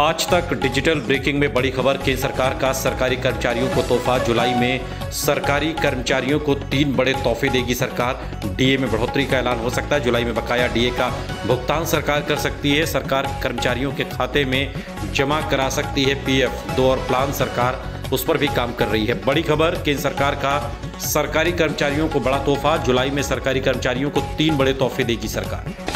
आज तक digital breaking में बड़ी खबर, केंद्र सरकार का सरकारी कर्मचारियों को तोहफा। जुलाई में सरकारी कर्मचारियों को तीन बड़े तोहफे देगी सरकार। डीए में बढ़ोतरी का ऐलान हो सकता है। जुलाई में बकाया डीए का भुगतान सरकार कर सकती है। सरकार कर्मचारियों के खाते में जमा करा सकती है पीएफ। दो और प्लान सरकार उस पर भी काम कर रही है। बड़ी खबर, केंद्र सरकार का सरकारी कर्मचारियों को बड़ा तोहफा। जुलाई में सरकारी कर्मचारियों को तीन बड़े तोहफे देगी सरकार।